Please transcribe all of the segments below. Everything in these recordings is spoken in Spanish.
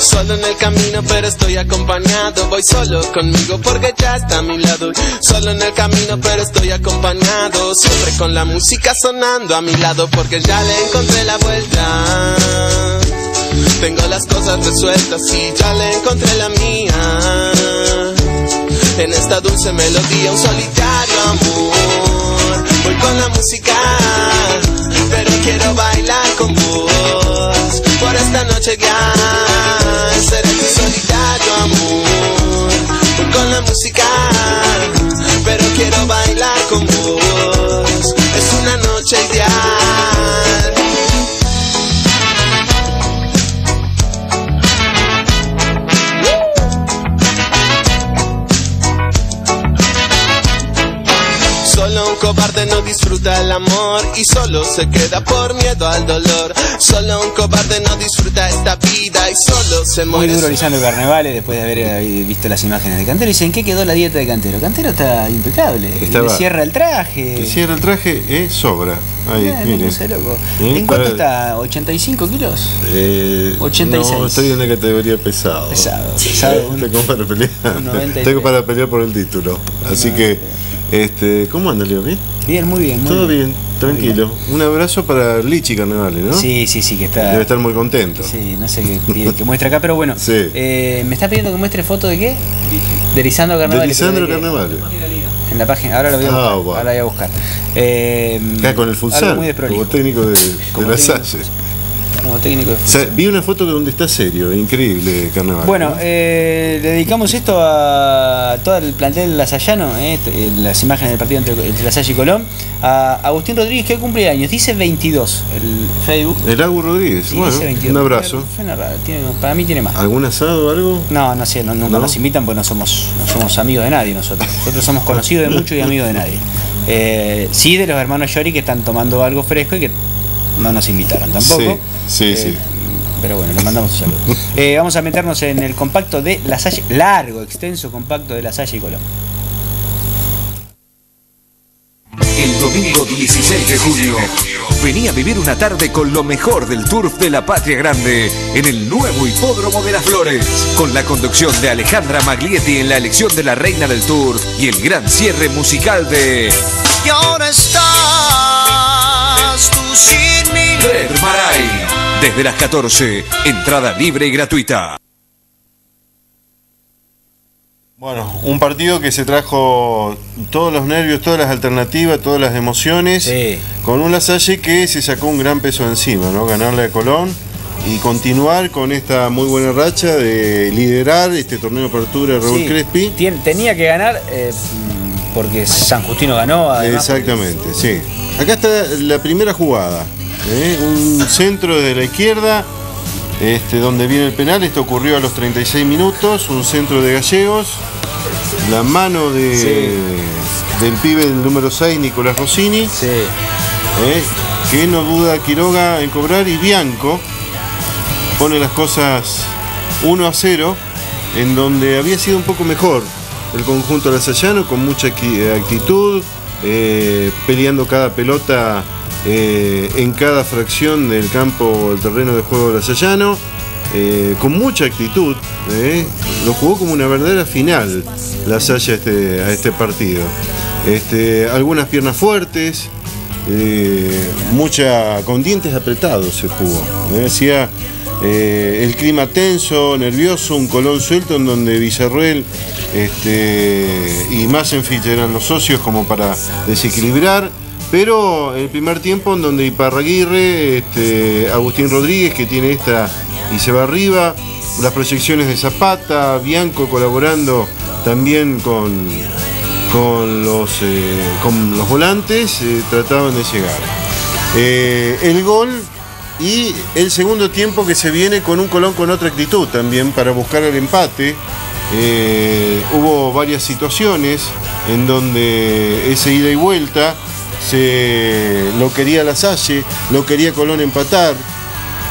Solo en el camino, pero estoy acompañado. Voy solo conmigo porque ya está a mi lado. Solo en el camino, pero estoy acompañado. Siempre con la música sonando a mi lado porque ya le encontré la vuelta. Tengo las cosas resueltas y ya le encontré la mía. En esta dulce melodía, un solitario amor. Voy con la música, pero quiero bailar con vos. Por esta noche ya seré tu solitario amor. Con la música, pero quiero bailar con vos. Es una noche ideal. Un cobarde no disfruta el amor y solo se queda por miedo al dolor. Solo un cobarde no disfruta esta vida y solo se Muy muere. duro su- Lisandro Carnevale después de haber eh, visto las imágenes de Cantero. Dicen, ¿qué quedó la dieta de Cantero? Cantero está impecable. Estaba- Le cierra el traje. Que cierra el traje, eh, sobra. Ahí, Eh, miren. no sé, loco. ¿Sí? ¿En cuánto está? ¿85 kilos? Eh, 86. No, estoy en la categoría pesado. Pesado, pesado, un- Tengo para pelear. 93. Tengo para pelear por el título. Así que, este, ¿cómo anda Leo? ¿Bien? Bien, muy bien. Muy Todo bien, tranquilo. Un abrazo para Lichi Carnevale, ¿no? Sí, sí, sí, que está. Debe estar muy contento. Sí, no sé qué pide que muestre acá, pero bueno. Sí. Eh, ¿Me está pidiendo que muestre foto de qué? De Lisandro Carnevale. Lisandro de qué? Carnevale. En la página, ahora lo voy a Ah, buscar. bueno. Ahora voy a buscar. Eh, Acá con el futsal, como técnico de, de la. Salle. Como técnico de O sea, vi una foto donde está serio, increíble Carnaval. Bueno, ¿no? eh, le dedicamos esto a todo el plantel lasallano, eh, este, eh, las imágenes del partido entre, entre La Salle y Colón, a Agustín Rodríguez que cumple años, dice 22 el Facebook. el Agu Rodríguez, Sí, bueno, dice 22. un abrazo. Tiene- para mí tiene más. ¿Algún asado o algo? No, no sé, no- nunca ¿No? nos invitan porque no somos, no somos amigos de nadie nosotros. Nosotros somos conocidos de muchos y amigos de nadie. Eh, sí, de los hermanos Yori que están tomando algo fresco y que no nos invitaron tampoco. Sí, sí, Eh, sí. Pero bueno, le mandamos un saludo. Eh, vamos a meternos en el compacto de La Salle, largo, extenso compacto de La Salle y Colón. El domingo 16 de junio, vení a vivir una tarde con lo mejor del turf de la Patria Grande en el nuevo Hipódromo de las Flores, con la conducción de Alejandra Maglietti en la elección de la reina del turf y el gran cierre musical de Y ahora estás tú Maray. Desde las 14, entrada libre y gratuita. Bueno, un partido que se trajo todos los nervios, todas las alternativas, todas las emociones, Sí. con un Lasalle que se sacó un gran peso encima, ¿no? Ganarle a Colón y continuar con esta muy buena racha de liderar este torneo de apertura de Raúl Sí, Crespi. tien- tenía que ganar eh, porque San Justino ganó. Además, Exactamente, sí. Acá está la primera jugada. ¿Eh? Un centro de la izquierda, este, donde viene el penal. Esto ocurrió a los 36 minutos. Un centro de Gallegos. La mano de, del pibe del número 6, Nicolás Rossini. Sí. ¿eh? Que no duda Quiroga en cobrar. Y Bianco pone las cosas 1 a 0. En donde había sido un poco mejor el conjunto lasallano, con mucha acti- actitud, eh, peleando cada pelota eh, en cada fracción del campo, del terreno de juego lasallano, eh, con mucha actitud. eh, lo jugó como una verdadera final la Salle a este, a este partido. Este, algunas piernas fuertes, eh, mucha con dientes apretados se jugó. Decía el clima tenso, nervioso, un colón suelto en donde Villarruel este, y Massenfich eran los socios como para desequilibrar. Pero el primer tiempo en donde Iparraguirre, este, Agustín Rodríguez que tiene esta y se va arriba, las proyecciones de Zapata, Bianco colaborando también con, con los, eh, con los volantes eh, trataban de llegar. Eh, el gol y el segundo tiempo que se viene con un Colón con otra actitud también para buscar el empate. Hubo varias situaciones en donde ese ida y vuelta se lo quería la Salle, lo quería Colón empatar.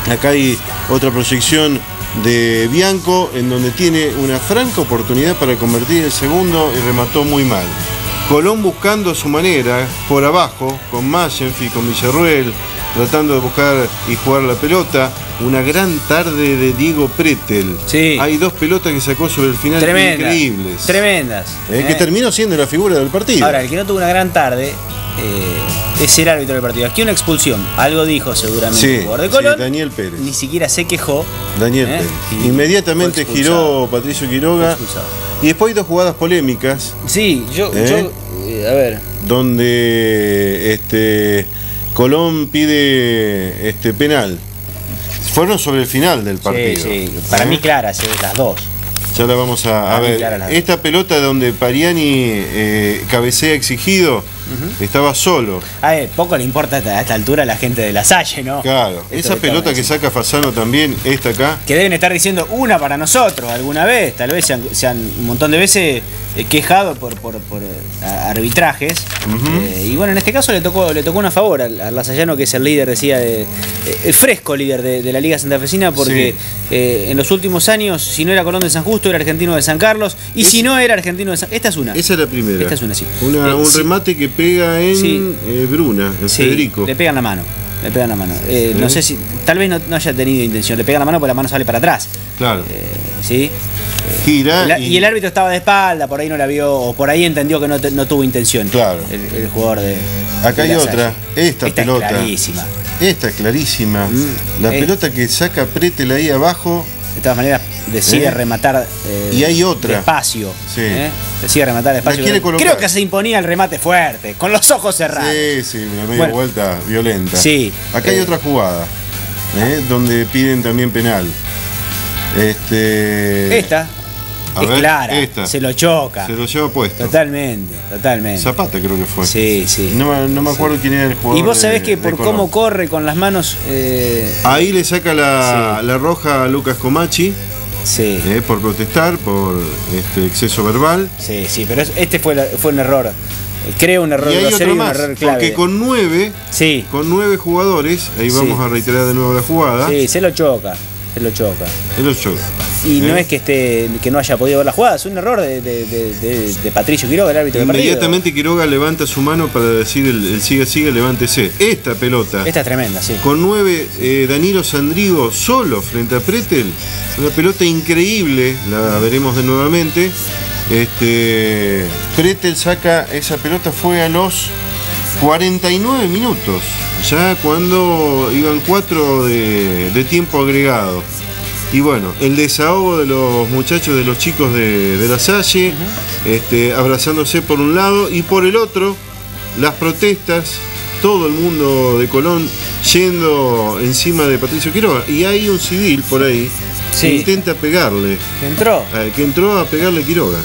Acá hay otra proyección de Bianco en donde tiene una franca oportunidad para convertir el segundo y remató muy mal. Colón buscando su manera por abajo, con Mayenfi, con Villarruel, tratando de buscar y jugar la pelota. Una gran tarde de Diego Pretel. Sí. Hay dos pelotas que sacó sobre el final Tremendas. increíbles. Tremendas. Eh, que eh. terminó siendo la figura del partido. Ahora, el que no tuvo una gran tarde eh, es el árbitro del partido. Aquí una expulsión. Algo dijo seguramente Sí, el jugador de sí, Colón. Daniel Pérez. Ni siquiera se quejó. Daniel ¿eh? Pérez. Inmediatamente giró Patricio Quiroga. Y después hay dos jugadas polémicas Sí, yo, ¿Eh? yo a ver, donde este Colón pide este penal. Fueron sobre el final del partido. sí, sí, para mí claras, las dos. Ya la vamos a, a ver. Esta pelota donde Pariani cabecea exigido, estaba solo. A ver, poco le importa a esta, altura a la gente de la Salle, ¿no? Claro. Esto Esa pelota que saca Fasano también, esta acá. Que deben estar diciendo una para nosotros alguna vez, tal vez se han, se han un montón de veces quejado por, por, por, eh, arbitrajes. Eh, y bueno, en este caso le tocó, le tocó una favor al, al Lasallano, que es el líder, decía, de, eh, el fresco líder de, de la Liga Santafesina, porque eh, en los últimos años, si no era Colón de San Justo, era argentino de San Carlos, y si no era argentino de San Esta es una. Esa es la primera. Esta es una, sí. Una- Eh, un sí. remate que pega en Sí. eh, Bruna, en Federico. le pegan la mano. Le pegan la mano. Eh. No sé si. Tal vez no, no haya tenido intención. Le pegan la mano porque la mano sale para atrás. Claro. Eh, ¿Sí? Gira y, el árbitro estaba de espalda, por ahí no la vio, o por ahí entendió que no, no tuvo intención. Claro. El, el jugador de. Acá de hay otra, esta es pelota. clarísima. Esta es clarísima. Mm. La Eh. pelota que saca Pretel ahí abajo. De todas maneras, decide ¿Eh? rematar. eh, Y hay otra. Despacio. Sí. ¿eh? Decide rematar despacio. quiere Creo- que se imponía el remate fuerte, con los ojos cerrados. Sí, sí, una media Bueno. vuelta violenta. Sí. Acá hay otra jugada, donde piden también penal. Este. Esta A es ver, clara. esta. Se lo choca. Se lo lleva puesto. Totalmente, totalmente. Zapata creo que fue. Sí, sí. No, me- no me acuerdo quién era el jugador. Y vos sabés de- que por cómo corre con las manos. eh, Ahí le saca la, Sí. la roja a Lucas Comachi sí, eh, por protestar, por este exceso verbal. sí, sí, pero es- este fue, la- fue un error. Creo un error y hay otro y un más, error clave. porque con nueve, Sí, con nueve jugadores, ahí Sí. vamos a reiterar de nuevo la jugada, sí, se lo choca. Se lo choca. el ocho. Y no ¿Eh? es que esté que no haya podido ver la jugada, es un error de, de- de- de- de Patricio Quiroga, el árbitro del. Inmediatamente Quiroga levanta su mano para decir el, el sigue, sigue, levántese. Esta pelota, Esta es tremenda, sí. con nueve, eh, Danilo Sandrigo solo frente a Pretel, una pelota increíble, la veremos de nuevamente. Este, Pretel saca esa pelota, fue a los 49 minutos, ya cuando iban cuatro de, de tiempo agregado. Y bueno, el desahogo de los muchachos, de los chicos de, de la Salle, este, abrazándose por un lado y por el otro, las protestas, todo el mundo de Colón yendo encima de Patricio Quiroga. Y hay un civil por ahí que intenta pegarle, Entró. eh, que entró a pegarle Quiroga.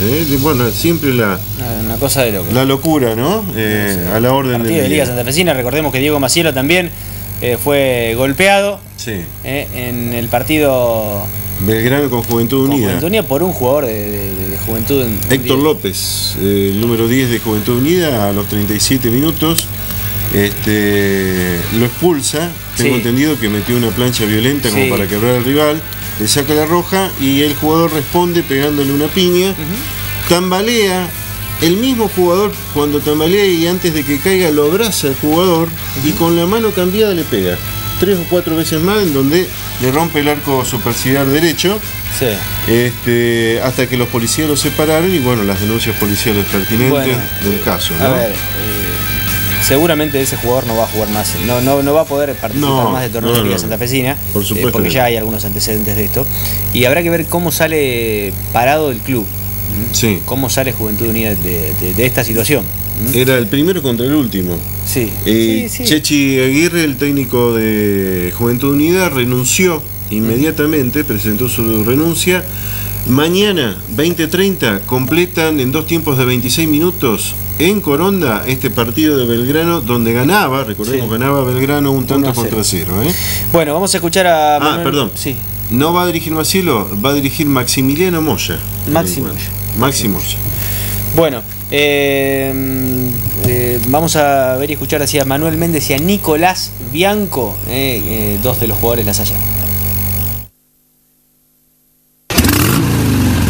Eh, bueno, siempre la, Una, cosa de loco. la locura, ¿no? Eh, a la orden del Partido de Liga día. Santafesina, recordemos que Diego Macielo también eh, fue golpeado Sí. eh, en el partido Belgrano con Juventud con Unida. Juventud Unida por un jugador de, de- de Juventud. en- Héctor López, el número 10 de Juventud Unida, a los 37 minutos, este, lo expulsa. Tengo Sí. entendido que metió una plancha violenta como Sí. para quebrar al rival, le saca la roja y el jugador responde pegándole una piña, tambalea. El mismo jugador cuando tambalea y antes de que caiga lo abraza al jugador y con la mano cambiada le pega. Tres o cuatro veces más en donde le rompe el arco superciliar derecho Sí. este, hasta que los policías lo separaron y bueno, las denuncias policiales pertinentes Bueno, del caso. ¿no? A ver, eh, seguramente ese jugador no va a jugar más, no, no, no va a poder participar No, más de torneos no, de Liga. Santafesina, eh, Por supuesto porque que ya hay algunos antecedentes de esto. Y habrá que ver cómo sale parado el club, cómo sale Juventud Unida de, de- de esta situación. Era el primero contra el último. Sí, Eh, sí, sí. Chechi Aguirre, el técnico de Juventud Unida, renunció inmediatamente, presentó su renuncia. Mañana, 20.30, completan en dos tiempos de 26 minutos en Coronda este partido de Belgrano, donde ganaba, recordemos, Sí. ganaba Belgrano un tanto 1 a 0. contra cero. ¿eh? Bueno, vamos a escuchar a. Ah, Manuel- perdón. Sí. No va a dirigir Macielo, va a dirigir Maximiliano Moya. Maxi Eh, Moya. Maxi Moya. Bueno, eh, eh, vamos a ver y escuchar así a Manuel Méndez y a Nicolás Bianco, dos de los jugadores las allá.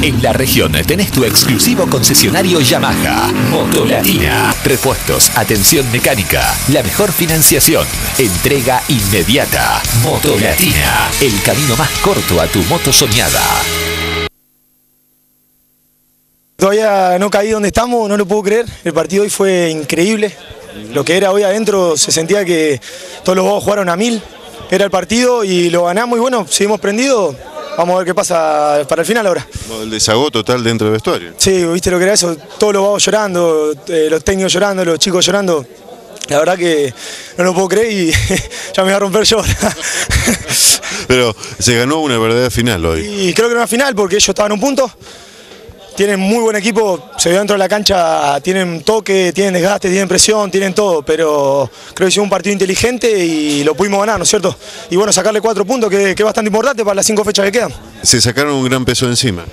En la región tenés tu exclusivo concesionario Yamaha. Motolatina. Repuestos, atención mecánica, la mejor financiación, entrega inmediata. Motolatina. El camino más corto a tu moto soñada. Todavía no caí donde estamos, no lo puedo creer. El partido hoy fue increíble. Lo que era hoy adentro se sentía que todos los jugaron a mil. Era el partido y lo ganamos y bueno, seguimos prendidos. Vamos a ver qué pasa para el final ahora. El desagoto total dentro del vestuario. Sí, viste lo que era eso, todos los vagos llorando, eh, los técnicos llorando, los chicos llorando. La verdad que no lo puedo creer y ya me voy a romper yo. Pero se ganó una verdadera final hoy. y creo que era una final porque ellos estaban un punto. Tienen muy buen equipo, se vio dentro de la cancha, tienen toque, tienen desgaste, tienen presión, tienen todo, pero creo que hicimos un partido inteligente y lo pudimos ganar, ¿no es cierto? Y bueno, sacarle cuatro puntos, que, que es bastante importante para las cinco fechas que quedan. Se sacaron un gran peso encima.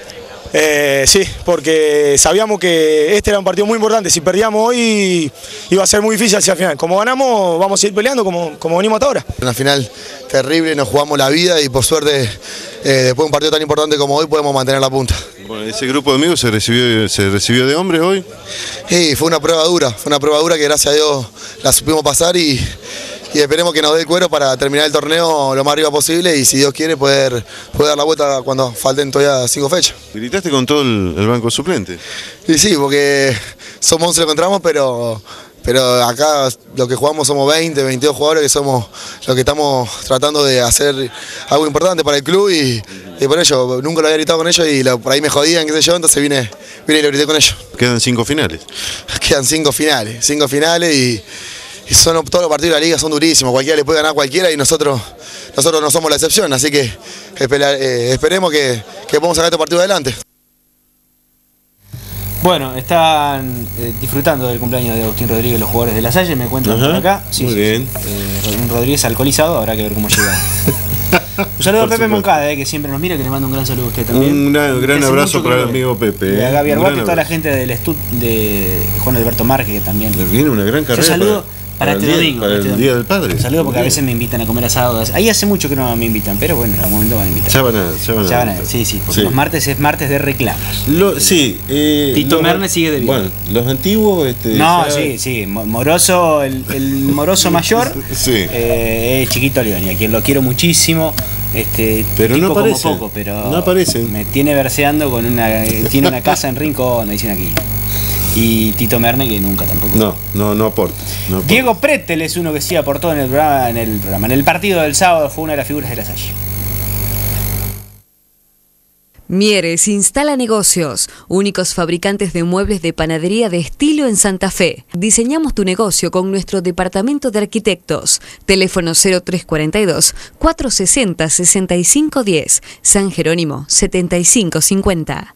Eh, sí, porque sabíamos que este era un partido muy importante. Si perdíamos hoy iba a ser muy difícil hacia el final. Como ganamos, vamos a ir peleando como, como venimos hasta ahora. Una final terrible, nos jugamos la vida y por suerte, eh, después de un partido tan importante como hoy, podemos mantener la punta. Bueno, ese grupo de amigos se recibió, se recibió de hombres hoy. Sí, fue una prueba dura, fue una prueba dura que gracias a Dios la supimos pasar y, y esperemos que nos dé el cuero para terminar el torneo lo más arriba posible y si Dios quiere poder, poder dar la vuelta cuando falten todavía cinco fechas. Gritaste con todo el, el banco suplente. Y sí, porque somos 11 lo encontramos, pero, pero acá lo que jugamos somos 20, 22 jugadores que somos los que estamos tratando de hacer algo importante para el club y, y por ello nunca lo había gritado con ellos y lo- por ahí me jodían, qué sé yo, entonces vine, vine y lo grité con ellos. Quedan cinco finales. Quedan cinco finales, cinco finales y son todos los partidos de la liga son durísimos, cualquiera le puede ganar a cualquiera y nosotros, nosotros no somos la excepción, así que espera- eh, esperemos que, que podamos sacar este partido adelante. Bueno, están eh, disfrutando del cumpleaños de Agustín Rodríguez los jugadores de la Salle, me cuentan Ajá, por acá. muy bien. Eh, un Rodríguez alcoholizado, habrá que ver cómo llega. un saludo a Pepe supuesto. Moncada, eh, que siempre nos mira, que le mando un gran saludo a usted también. Un gran, abrazo para el amigo Pepe. Y a. Gaby Arbuato y toda la gente del Estud de Juan Alberto Márquez, que también. Le Viene una gran Yo carrera. saludo para, el este día- domingo. Para este el. Día del Padre. Saludo porque a veces me invitan a comer asado. Ahí hace mucho que no me invitan, pero bueno, en algún momento van a invitar. Ya van a. Ya van a, Ya van a- sí, sí, porque Sí. los martes es martes de reclamos. Lo- sí. eh, Tito los- Mernes sigue de vivo. Bueno, los antiguos. Este, No, sí, sí. Mo- Moroso, el, el moroso mayor, Sí. eh, es Chiquito León, y a quien lo quiero muchísimo. Este, Pero no tipo como aparece. poco, pero No aparece. me tiene verseando con una. eh, tiene una casa en Rincón, me dicen aquí. Y Tito Merne, que nunca tampoco. No, no, no aporta. no aporta. Diego Pretel es uno que sí aportó en el programa, en el programa. En el partido del sábado fue una de las figuras de la Salle. Mieres instala negocios, únicos fabricantes de muebles de panadería de estilo en Santa Fe. Diseñamos tu negocio con nuestro departamento de arquitectos. Teléfono 0342 460 6510, San Jerónimo 7550.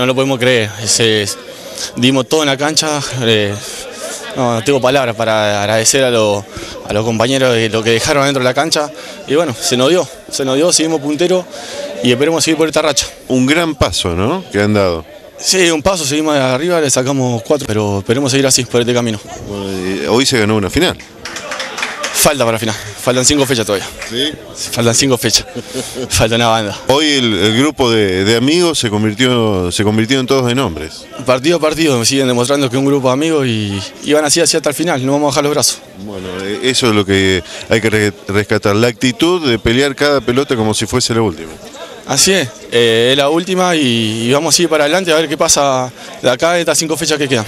No lo podemos creer. Dimos todo en la cancha. eh, no, no tengo palabras para agradecer a, lo- a los compañeros de lo que dejaron dentro de la cancha. Y bueno, se nos dio, se nos dio, seguimos punteros y esperemos seguir por esta racha. Un gran paso, ¿no? Que han dado. Sí, un paso, seguimos arriba, le sacamos cuatro, pero esperemos seguir así por este camino. Hoy se ganó una final. Falta para final, faltan cinco fechas todavía. Sí. Faltan cinco fechas. Falta una banda. Hoy el, el grupo de, de amigos se convirtió, se convirtieron todos en hombres. Partido a partido me siguen demostrando que es un grupo de amigos y, y van así, así hasta el final, no vamos a bajar los brazos. Bueno, eh, eso es lo que hay que re- rescatar, la actitud de pelear cada pelota como si fuese la última. Así es, eh, es la última y, y vamos a ir para adelante a ver qué pasa de acá de estas cinco fechas que quedan.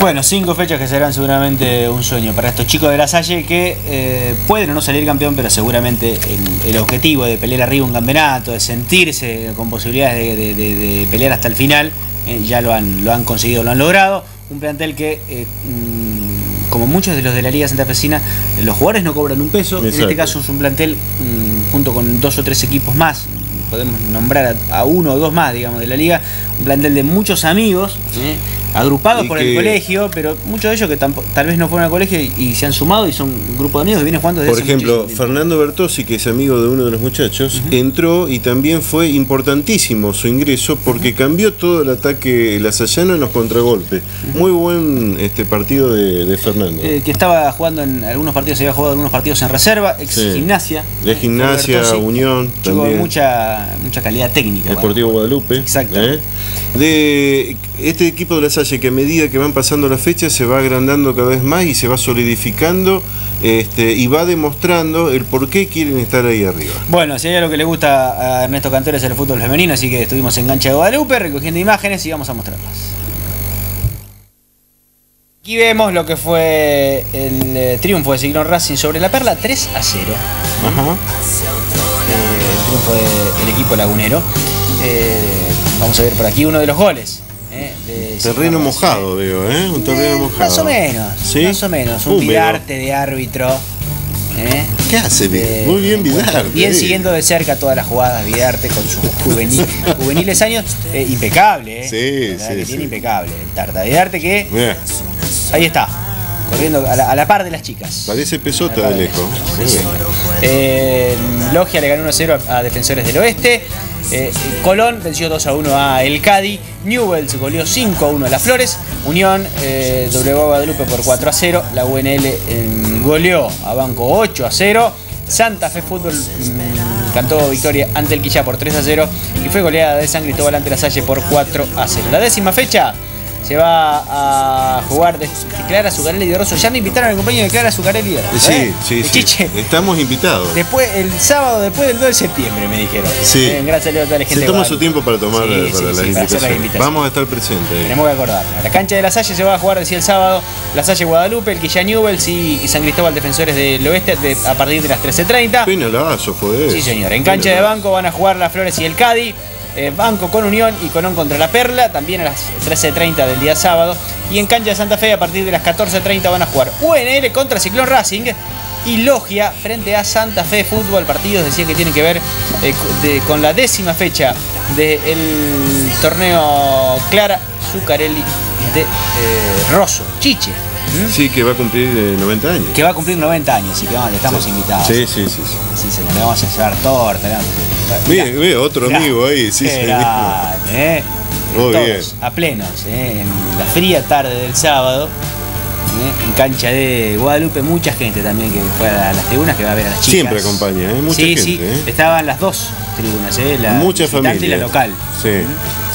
Bueno, cinco fechas que serán seguramente un sueño para estos chicos de la Salle que eh, pueden o no salir campeón, pero seguramente el, el objetivo de pelear arriba un campeonato, de sentirse con posibilidades de, de- de- de pelear hasta el final, eh, ya lo han, lo han conseguido, lo han logrado. Un plantel que, eh, mm, como muchos de los de la Liga Santafesina, eh, los jugadores no cobran un peso. En este caso es un plantel mm, junto con dos o tres equipos más, podemos nombrar a, a uno o dos más, digamos, de la liga, un plantel de muchos amigos, ¿eh? Agrupados por que- el colegio, pero muchos de ellos que tal vez no fueron al colegio y, y se han sumado y son un grupo de amigos que vienen jugando desde Por hace ejemplo. Fernando Bertossi, que es amigo de uno de los muchachos, entró y también fue importantísimo su ingreso porque cambió todo el ataque lasallano en los contragolpes. Muy buen este partido de, de Fernando. Eh, que estaba jugando en algunos partidos, se había jugado algunos partidos en reserva, ex Sí. gimnasia. De gimnasia, Bertossi, Unión, también. mucha, mucha calidad técnica. Deportivo Guadalupe. Exacto. ¿eh? De este equipo de la Salle que a medida que van pasando las fechas se va agrandando cada vez más y se va solidificando este, y va demostrando el por qué quieren estar ahí arriba. Bueno, si hay algo que le gusta a Ernesto Cantero es el fútbol femenino, así que estuvimos en Cancha de Guadalupe recogiendo imágenes y vamos a mostrarlas. Aquí vemos lo que fue el eh, triunfo de Ciclón Racing sobre la Perla 3 a 0. Ajá. eh, el triunfo del equipo lagunero. Eh, vamos a ver por aquí uno de los goles. Terreno mojado, veo, ¿eh? Un terreno Eh, mojado. Más o menos. ¿Sí? Más o menos. Un vidarte de árbitro. ¿eh? ¿Qué hace? Eh, Muy bien Vidarte. Bien eh. siguiendo de cerca todas las jugadas Vidarte con sus juvenil- juveniles años. eh, impecable, ¿eh? Sí, sí, que sí. tiene impecable el Tarta Vidarte que Mirá, ahí está. Corriendo a la, a la par de las chicas. parece pesota de lejos. Muy bien. Eh, Logia le ganó 1-0 a, a Defensores del Oeste. Eh, Colón venció 2-1 a El Cadi. Newells goleó 5-1 a Las Flores. Unión eh, a Guadalupe por 4-0. La UNL eh, goleó a Banco 8-0. Santa Fe Fútbol mm, cantó victoria ante el Quillá por 3-0. Y fue goleada de San Cristóbal ante la Salle por 4-0. La décima fecha se va a jugar de, de Clara Zucarelli de Rosso. Ya me invitaron al compañero de Clara Zucarelli Rosso. Sí, ¿eh? sí, sí. Chiche. Estamos invitados. Después, el sábado después del 2 de septiembre, me dijeron. Sí. Eh, gracias a toda la gente. Se toma su tiempo para tomar Sí, eh, sí, para sí, las para hacer las invitaciones. Vamos a estar presentes. Tenemos que acordar. La cancha de la Salle se va a jugar, decía el sábado, la Salle Guadalupe, el Quillá Newells y San Cristóbal Defensores del Oeste de- a partir de las 13.30. Penalazo fue eso. Sí, señor. En cancha de banco van a jugar las Flores y el Cadi. Eh, banco con Unión y Colón contra la Perla, también a las 13.30 del día sábado. Y en cancha de Santa Fe a partir de las 14.30 van a jugar UNL contra Ciclón Racing y Logia frente a Santa Fe Fútbol. Partidos decía que tienen que ver eh, con la décima fecha del torneo Clara Zucarelli de eh, Rosso, Chiche. ¿M? Sí, que va a cumplir eh, 90 años. Que va a cumplir 90 años y que vamos, estamos invitados. Sí, sí, sí. sí. Señor, le vamos a llevar torta. le Bien, ve, otro Mirá, amigo ahí, sí, sí. ¿eh? Muy Todos, bien. A plenos, ¿eh? en la fría tarde del sábado, ¿eh? en cancha de Guadalupe, mucha gente también que fue a las tribunas que va a ver a las chicas. Siempre acompaña, ¿eh? Mucha sí, gente, sí, ¿eh? estaban las dos tribunas, ¿eh? la Mucha familia. y la local. Sí,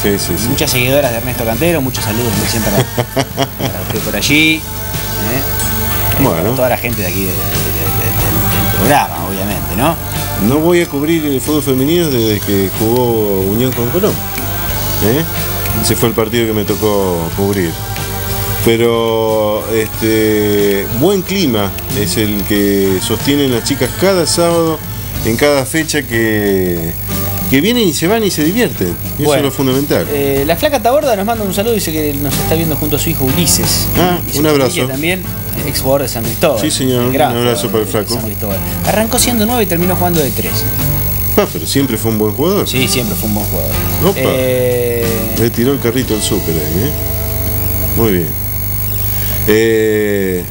sí, sí. sí. Muchas seguidoras de Ernesto Cantero, muchos saludos siempre para, para usted por allí. ¿Eh? Bueno. toda la gente de aquí de- de- de- de- del programa, obviamente, ¿no? No voy a cubrir el fútbol femenino desde que jugó Unión con Colón. ¿eh? Ese fue el partido que me tocó cubrir. Pero este buen clima es el que sostienen las chicas cada sábado, en cada fecha que, que vienen y se van y se divierten. Y eso es lo fundamental. Eh, la flaca Taborda nos manda un saludo, dice que nos está viendo junto a su hijo Ulises. Ah, Y un abrazo. también, ex jugador de San Cristóbal. Sí, señor, Un abrazo para el de flaco. San Cristóbal. Arrancó siendo 9 y terminó jugando de 3. Ah, pero siempre fue un buen jugador. Sí, siempre fue un buen jugador. Opa. Eh, Le tiró el carrito al súper ahí, ¿eh? Muy bien. Eh,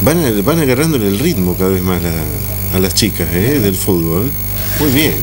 van, van agarrándole el ritmo cada vez más la- a las chicas ¿eh? del fútbol. Muy bien.